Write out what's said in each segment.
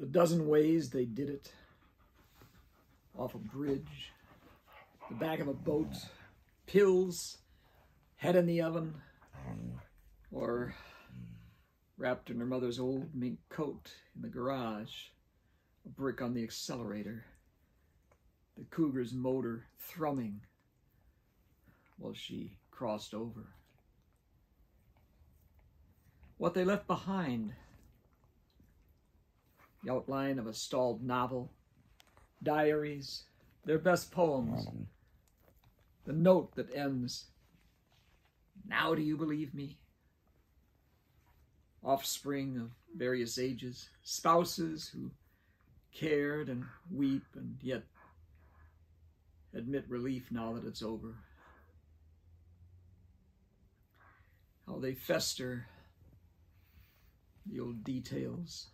The dozen ways they did it. Off a bridge, the back of a boat, pills, head in the oven, or wrapped in her mother's old mink coat in the garage, a brick on the accelerator, the cougar's motor thrumming while she crossed over. What they left behind the outline of a stalled novel, diaries, their best poems, mm. the note that ends, Now do you believe me? Offspring of various ages, spouses who cared and weep and yet admit relief now that it's over. How they fester, the old details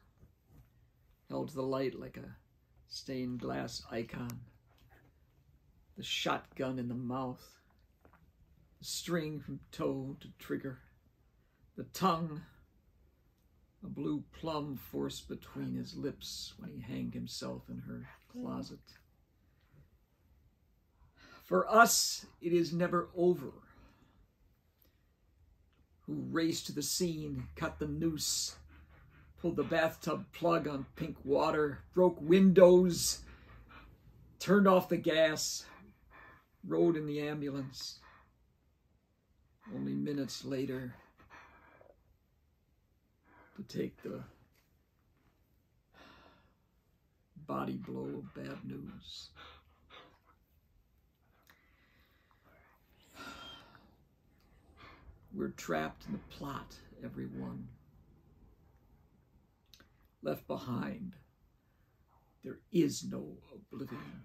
held the light like a stained glass icon. The shotgun in the mouth, the string from toe to trigger, the tongue, a blue plum forced between his lips when he hanged himself in her closet. For us, it is never over. Who raced to the scene, cut the noose, pulled the bathtub plug on pink water, broke windows, turned off the gas, rode in the ambulance. Only minutes later to take the body blow of bad news. We're trapped in the plot, everyone left behind. There is no oblivion.